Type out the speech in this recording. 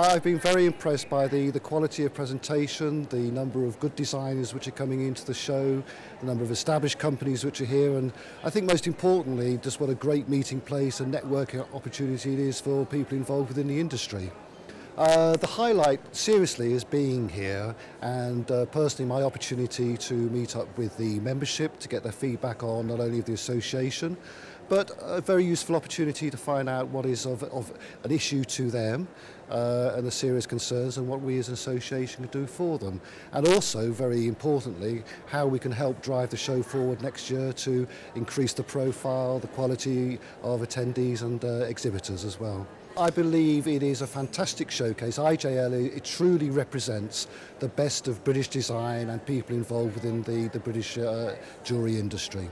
I've been very impressed by the, the quality of presentation, the number of good designers which are coming into the show, the number of established companies which are here, and I think most importantly, just what a great meeting place and networking opportunity it is for people involved within the industry. Uh, the highlight, seriously, is being here and uh, personally my opportunity to meet up with the membership to get their feedback on not only the association, but a very useful opportunity to find out what is of, of an issue to them uh, and the serious concerns and what we as an association can do for them. And also, very importantly, how we can help drive the show forward next year to increase the profile, the quality of attendees and uh, exhibitors as well. I believe it is a fantastic showcase. IJL, it truly represents the best of British design and people involved within the, the British uh, jewellery industry.